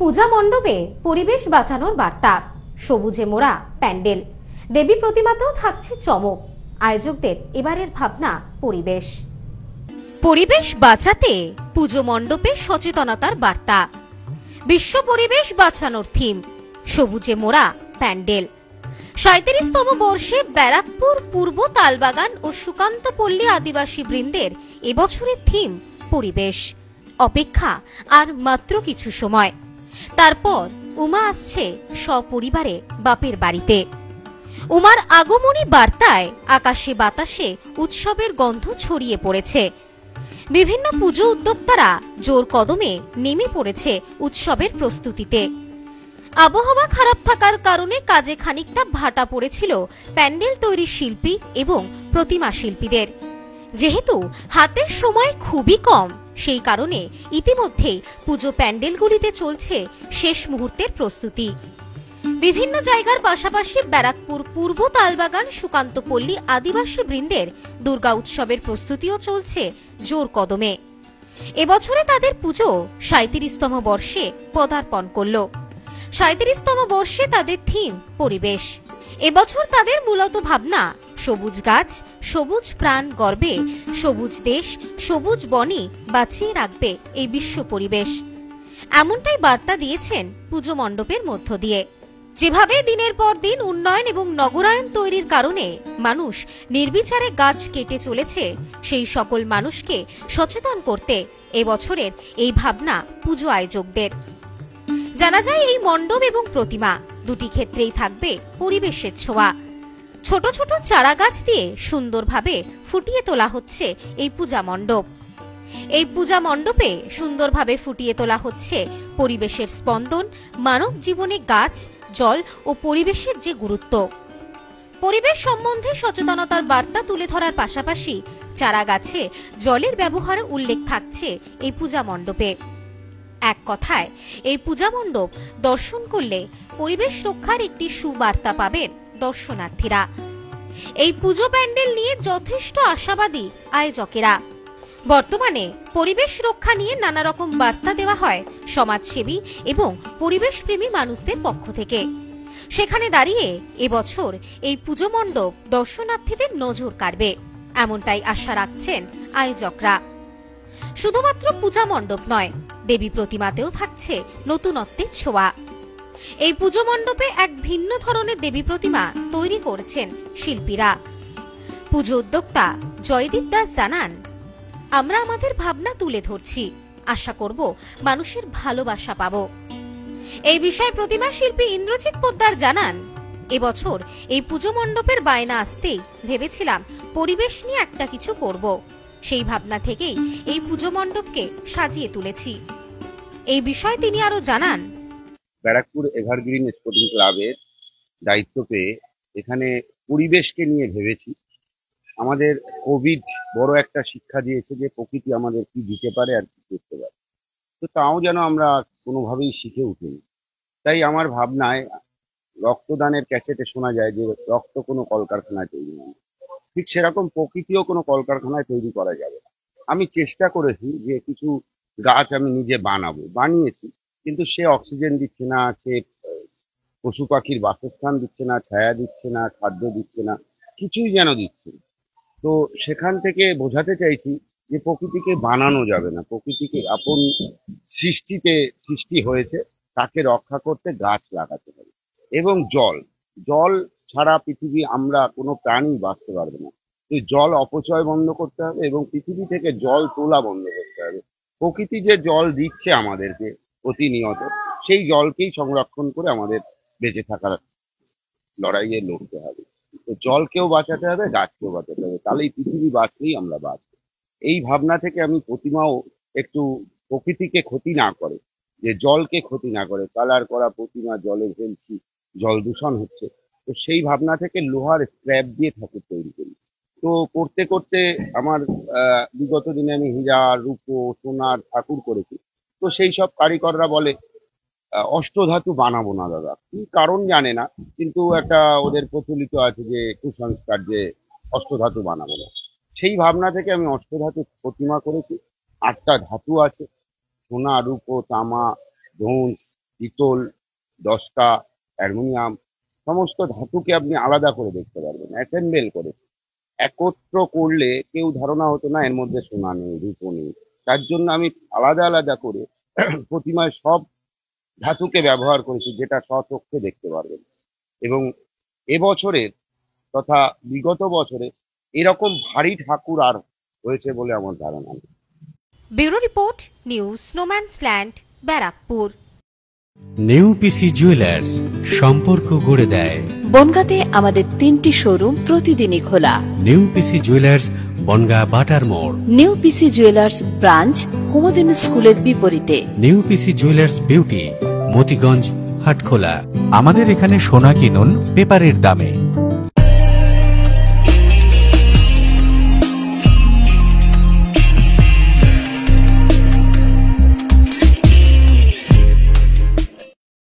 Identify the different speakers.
Speaker 1: পূজা মণ্ডপে পরিবেশ বাঁচানোর বার্তা। সবুজে মোড়া প্যান্ডেল। দেবী প্রতিমাতেও থাকছে চমক। আয়োজকদের এবারের ভাবনা পরিবেশ। পরিবেশ বাঁচাতে পুজো মণ্ডপে সচেতনতার বার্তা। বিশ্ব পরিবেশ বাঁচানোর থিম, সবুজে মোড়া প্যান্ডেল। সাঁত্রিশতম বর্ষে ব্যারাকপুর পূর্ব তালবাগান ও সুকান্তপল্লী আদিবাসী বৃন্দের এবছরের থিম, পরিবেশ। অপেক্ষা আর মাত্র কিছু সময়। তারপর উমা আসছে সপরিবারে বাপের বাড়িতে। উমার আগমনী বার্তায় আকাশে বাতাসে উৎসবের গন্ধ ছড়িয়ে পড়েছে। বিভিন্ন পুজো উদ্যোক্তারা জোর কদমে নেমে পড়েছে উৎসবের প্রস্তুতিতে। আবহাওয়া খারাপ থাকার কারণে কাজে খানিকটা ভাটা পড়েছিল প্যান্ডেল তৈরির শিল্পী এবং প্রতিমা শিল্পীদের। যেহেতু হাতের সময় খুবই কম সেই কারণে ইতিমধ্যেই পুজো প্যান্ডেলগুলিতে চলছে শেষ মুহূর্তের প্রস্তুতি। বিভিন্ন জায়গার পাশাপাশি ব্যারাকপুর পূর্ব তালবাগান সুকান্তপল্লী আদিবাসী বৃন্দের দুর্গা উৎসবের প্রস্তুতিও চলছে জোর কদমে। এবছরে তাদের পুজো সাঁত্রিশতম বর্ষে পদার্পণ করল। সাঁত্রিশতম বর্ষে তাদের থিম পরিবেশ। এবছর তাদের মূলত ভাবনা সবুজ গাছ, সবুজ প্রাণ গর্বে, সবুজ দেশ, সবুজ বনে বাঁচিয়ে রাখবে এই বিশ্ব পরিবেশ। এমনটাই বার্তা দিয়েছেন পুজো মণ্ডপের মধ্য দিয়ে। যেভাবে দিনের পর দিন উন্নয়ন এবং নগরায়ন তৈরির কারণে মানুষ নির্বিচারে গাছ কেটে চলেছে, সেই সকল মানুষকে সচেতন করতে এবছরের এই ভাবনা পুজো আয়োজকদের। জানা যায় এই মণ্ডপ এবং প্রতিমা দুটি ক্ষেত্রেই থাকবে পরিবেশের ছোঁয়া। ছোট ছোট চারা গাছ দিয়ে সুন্দরভাবে ফুটিয়ে তোলা হচ্ছে এই পূজা মণ্ডপ। এই পূজা মণ্ডপে সুন্দরভাবে ফুটিয়ে তোলা হচ্ছে পরিবেশের স্পন্দন, মানব জীবনে গাছ, জল ও পরিবেশের যে গুরুত্ব। পরিবেশ সম্বন্ধে সচেতনতার বার্তা তুলে ধরার পাশাপাশি চারা গাছে জলের ব্যবহার উল্লেখ থাকছে এই পূজা মণ্ডপে। এক কথায়, এই পূজা মণ্ডপ দর্শন করলে পরিবেশ রক্ষার একটি সুবার্তা পাবেন দর্শনার্থীরা। এই পুজো প্যান্ডেল নিয়ে যথেষ্ট আশাবাদী আয়োজকেরা। বর্তমানে পরিবেশ রক্ষা নিয়ে নানা রকম বার্তা দেওয়া হয় সমাজসেবী এবং পরিবেশপ্রেমী মানুষদের পক্ষ থেকে। সেখানে দাঁড়িয়ে এবছর এই পুজো মণ্ডপ দর্শনার্থীদের নজর কাড়বে, এমনটাই আশা রাখছেন আয়োজকরা। শুধুমাত্র পূজা মণ্ডপ নয়, দেবী প্রতিমাতেও থাকছে নতুনত্বের ছোঁয়া। এই পুজো মণ্ডপে এক ভিন্ন ধরনের দেবী প্রতিমা তৈরি করছেন শিল্পীরা। পুজো উদ্যোক্তা জয়দীপ দাস জানান, আমরা আমাদের ভাবনা তুলে ধরছি। আশা করব মানুষের ভালোবাসা পাব। এই বিষয়ে প্রতিমা শিল্পী ইন্দ্রজিৎ পোদ্দার জানান, এবছর এই পুজো মণ্ডপের বায়না আসতেই ভেবেছিলাম পরিবেশ নিয়ে একটা কিছু করব। সেই ভাবনা থেকেই এই পুজো মণ্ডপকে সাজিয়ে তুলেছি। এই বিষয়ে তিনি আরও জানান
Speaker 2: ব্যারাকপুর এভারগ্রিন স্পোর্টিং ক্লাবের দায়িত্ব পেয়ে এখানে পরিবেশকে নিয়ে ভেবেছি। আমাদের কোভিড বড় একটা শিক্ষা দিয়েছে যে প্রকৃতি আমাদের কি দিতে পারে আর কি করতে পারে। তো তাও যেন আমরা কোনোভাবেই শিখে উঠিনি। তাই আমার ভাবনায় রক্তদানের ক্যাসেটে শোনা যায় যে রক্ত কোনো কলকারখানায় তৈরি হয় ঠিক সেরকম প্রকৃতিও কোনো কলকারখানায় তৈরি করা যাবে আমি চেষ্টা করেছি যে কিছু গাছ আমি নিজে বানাবো। বানিয়েছি। কিন্তু সে অক্সিজেন দিচ্ছে না, সে পশু পাখির বাসস্থান দিচ্ছে না, ছায়া দিচ্ছে না, খাদ্য দিচ্ছে না, কিছুই যেন দিচ্ছে না। তো সেখান থেকে বোঝাতে চাইছি যে প্রকৃতিকে বানানো যাবে না, প্রকৃতিকে আপন সৃষ্টিতে সৃষ্টি হয়েছে, তাকে রক্ষা করতে গাছ লাগাতে হবে। এবং জল জল ছাড়া পৃথিবী আমরা কোনো প্রাণী বাঁচতে পারবে না। তো জল অপচয় বন্ধ করতে হবে এবং পৃথিবী থেকে জল তোলা বন্ধ করতে হবে। প্রকৃতি যে জল দিচ্ছে আমাদেরকে প্রতিনিয়ত সেই জলকেই সংরক্ষণ করে আমাদের বেঁচে থাকার লড়াইয়ে লড়তে হবে। তো জলকেও বাঁচাতে হবে, গাছকেও বাঁচাতে হবে। তাহলে এই পৃথিবী বাঁচলেই আমরা বাঁচবো। এই ভাবনা থেকে আমি প্রতিমাও একটু প্রকৃতিকে ক্ষতি না করে, যে জলকে ক্ষতি না করে, কালার করা প্রতিমা, জলে ফেলছি জল দূষণ হচ্ছে, তো সেই ভাবনা থেকে লোহার স্ক্র্যাপ দিয়ে ঠাকুর তৈরি করি। তো করতে করতে আমার বিগত দিনে আমি হীরা রূপো, সোনার ঠাকুর করেছি। তো সেই সব কারিগররা বলে অষ্টধাতু বানাবো না দাদা। কি কারণ জানে না, কিন্তু একটা ওদের প্রচলিত আছে যে, কুসংস্কার যে, অষ্টধাতু বানাবো না। সেই ভাবনা থেকে আমি অষ্টধাতু প্রতিমা করেছি। আটটা ধাতু আছে। সোনা, রূপো, তামা, ব্রোঞ্জ, পিতল, দস্তা, অ্যালুমিনিয়াম, সমস্ত ধাতুকে আপনি আলাদা করে দেখতে পারবেন, অ্যাসেম্বল করে। একত্র করলে কেউ ধারণা হতো না, এর মধ্যে সোনা নেই, রূপো নেই। তার জন্য আমি আলাদা আলাদা করে প্রতিমায় সব ধাতুকে ব্যবহার করেছি যেটা স্বচক্ষে দেখতে পারবেন। এবং এবছরের তথা বিগত বছরে এরকম ভারী ঠাকুর আর হয়েছে বলে আমার ধারণা নেই।
Speaker 1: ব্যুরো রিপোর্ট নিউজ স্নোম্যান্স ল্যান্ড ব্যারাকপুর।
Speaker 3: নিউ পিসি জুয়েলার্স সম্পর্ক গড়ে দেয়।
Speaker 4: বনগাঁতে আমাদের তিনটি শোরুম প্রতিদিনই খোলা।
Speaker 3: নিউ পিসি জুয়েলার্স বনগা বাটার মোড়।
Speaker 4: নিউ পিসি জুয়েলার্স ব্রাঞ্চ কুমদিন স্কুলের বিপরীতে।
Speaker 3: New PC jewellers beauty Motiganj Hatkhola.
Speaker 5: আমাদের এখানে সোনা কিনুন পেপারের দামে।